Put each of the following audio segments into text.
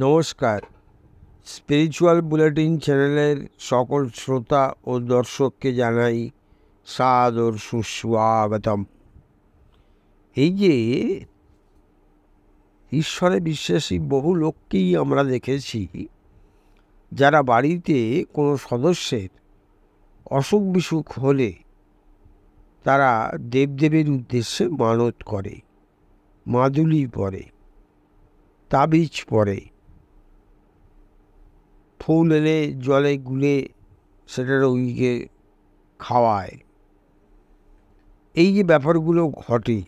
নমস্কার। Spiritual bulletin চ্যানেলের সকল শ্রোতা ও দর্শককে জানাই সাদর সুস্বাগতম। এই যে ঈশ্বরে বিশ্বাসী বহু লোককেই আমরা দেখেছি, যারা বাড়িতে কোনো সদস্যের অসুখ বিসুখ হলে তারা দেবদেবীর উদ্দেশ্যে মানত করে, মাদুলি পরে, তাবিজ পরে ফুল এনে জলে গুলে সেটা রোগীকে খাওয়ায়। এই যে ব্যাপারগুলো ঘটে,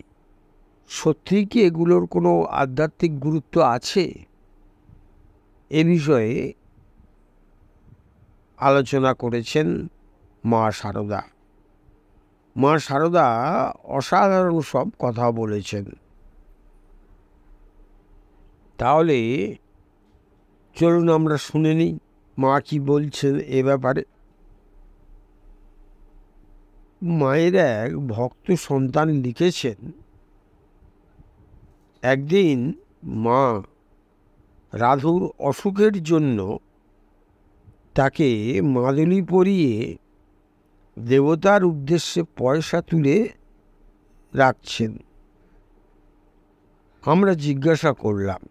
সত্যি কি এগুলোর কোনো আধ্যাত্মিক গুরুত্ব আছে? এ বিষয়ে আলোচনা করেছেন মা সারদা। মা সারদা অসাধারণ সব কথা বলেছেন। তাহলে চলুন আমরা শুনে নিই। মা কি বলছেন এ ব্যাপারে? মায়ের এক ভক্ত সন্তান লিখেছেন। একদিন মা রাধুর অসুখের জন্য তাকে মাদুলি পরিয়ে দেবতার উদ্দেশ্যে পয়সা তুলে রাখছেন। আমরা জিজ্ঞাসা করলাম,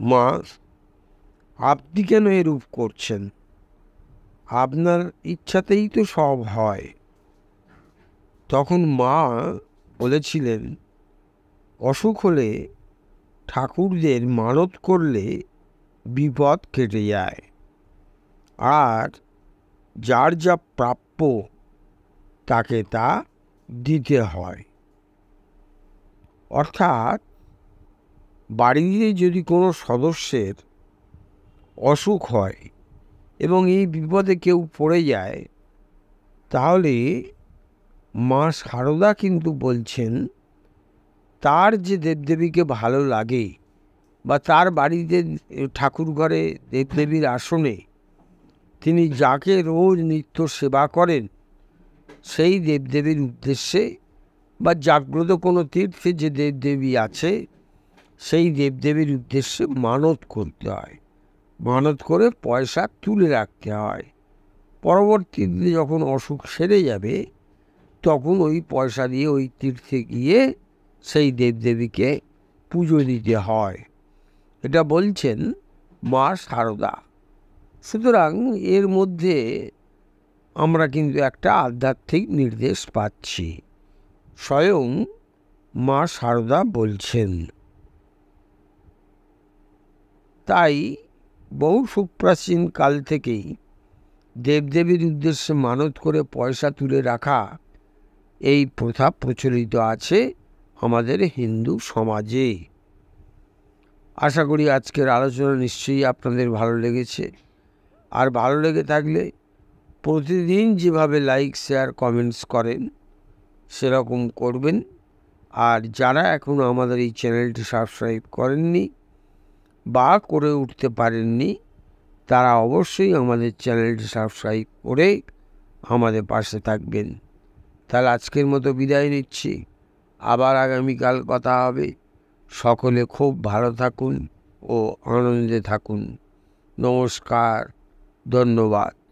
মা আপনি কেন এরূপ করছেন? আপনার ইচ্ছাতেই তো সব হয়। তখন মা বলেছিলেন, অসুখ হলে ঠাকুরদের মানত করলে বিপদ কেটে যায়। আর যার যা প্রাপ্য তাকে তা দিতে হয়। অর্থাৎ বাড়িতে যদি কোনো সদস্যের অসুখ হয় এবং এই বিপদে কেউ পড়ে যায়, তাহলে মা সারদা কিন্তু বলছেন, তার যে দেবদেবীকে ভালো লাগে বা তার বাড়িতে ঠাকুর ঘরে দেবদেবীর আসনে তিনি যাকে রোজ নিত্য সেবা করেন, সেই দেবদেবীর উদ্দেশ্যে বা জাগ্রত কোনো তীর্থে যে দেবদেবী আছে, সেই দেবদেবীর উদ্দেশ্যে মানত করতে হয়। মানত করে পয়সা তুলে রাখতে হয়। পরবর্তীতে যখন অসুখ সেরে যাবে, তখন ওই পয়সা দিয়ে ওই তীর্থে গিয়ে সেই দেবদেবীকে পুজো দিতে হয়। এটা বলছেন মা সারদা। সুতরাং এর মধ্যে আমরা কিন্তু একটা আধ্যাত্মিক নির্দেশ পাচ্ছি। স্বয়ং মা সারদা বলছেন, তাই বহু সুপ্রাচীন কাল থেকেই দেবদেবীর উদ্দেশ্যে মানত করে পয়সা তুলে রাখা এই প্রথা প্রচলিত আছে আমাদের হিন্দু সমাজে। আশা করি আজকের আলোচনা নিশ্চয়ই আপনাদের ভালো লেগেছে। আর ভালো লেগে থাকলে প্রতিদিন যেভাবে লাইক শেয়ার কমেন্টস করেন, সেরকম করবেন। আর যারা এখনও আমাদের এই চ্যানেলটি সাবস্ক্রাইব করেননি বা করে উঠতে পারেননি, তারা অবশ্যই আমাদের চ্যানেলটি সাবস্ক্রাইব করে আমাদের পাশে থাকবেন। তাহলে আজকের মতো বিদায় নিচ্ছি। আবার আগামীকাল কথা হবে। সকলে খুব ভালো থাকুন ও আনন্দে থাকুন। নমস্কার, ধন্যবাদ।